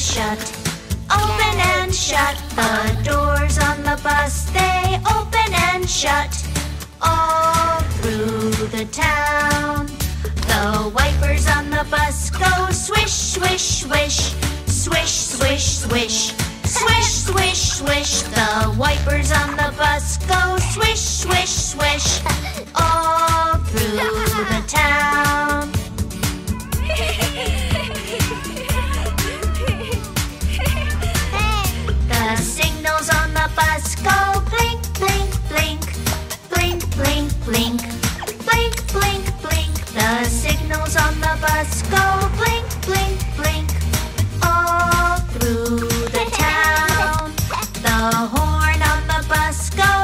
shut. Open and shut. The doors on the bus, they open and shut. All through the town. The wipers on the bus go swish, swish, swish. Swish, swish, swish. Swish, swish, swish. The wipers on the bus go swish, swish, swish. bus go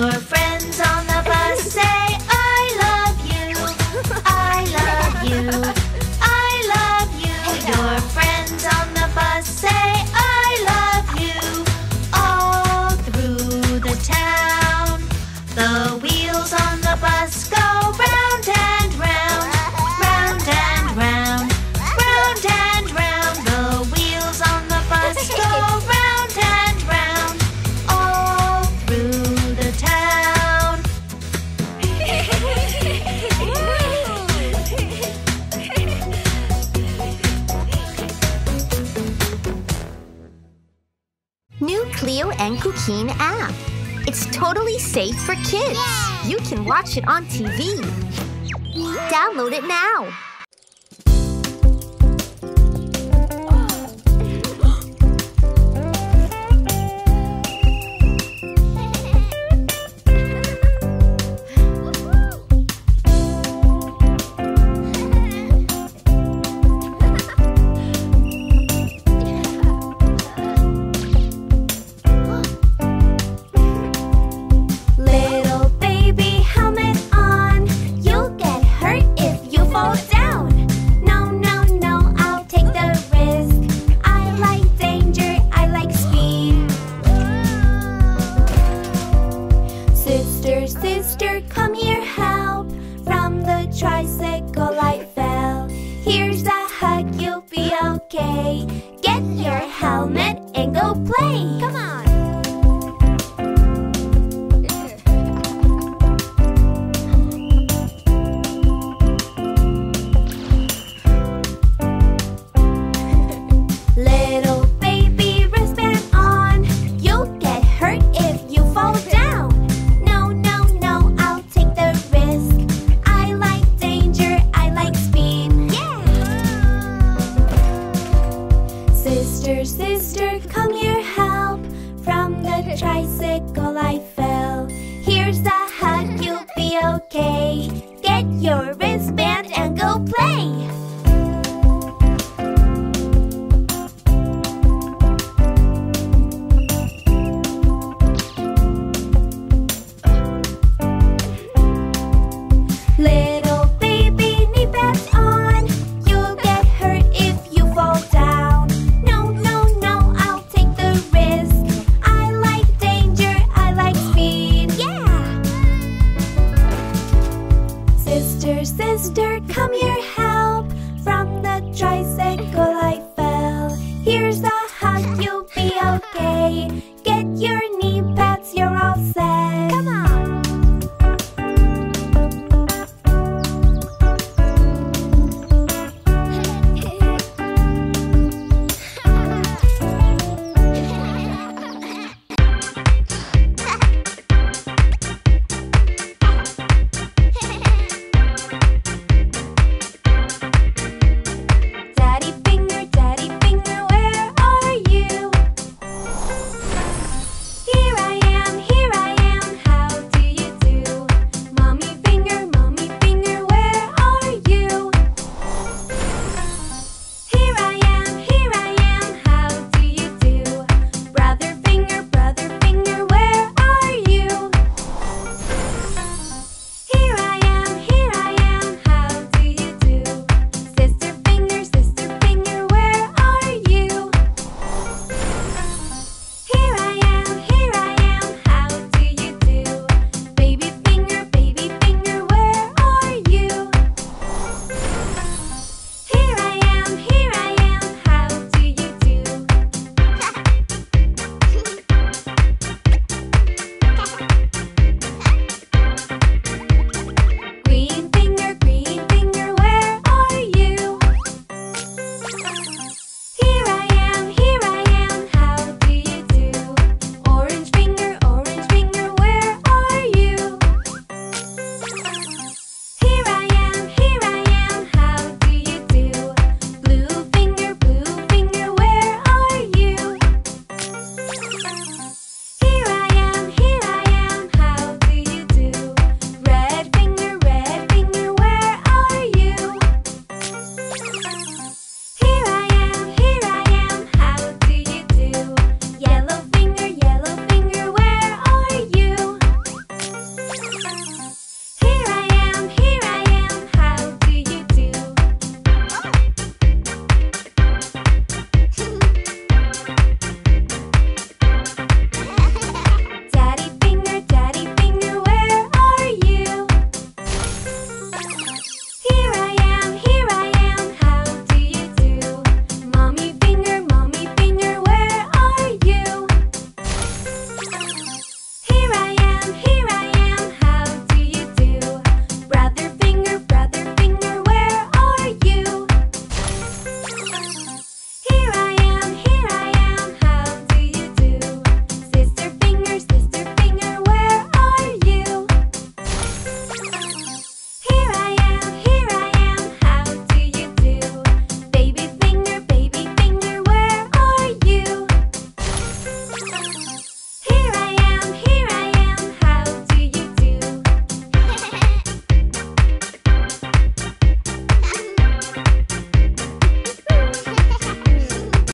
amor Cleo and Cuquin app. It's totally safe for kids. Yay! You can watch it on TV. Download it now. play. there's that Sister, sister, come here help. From the tricycle I fell. Here's a hug, you'll be okay.